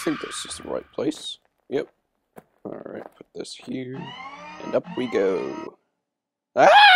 think this is the right place. Yep. Alright, put this here. And up we go. Ah!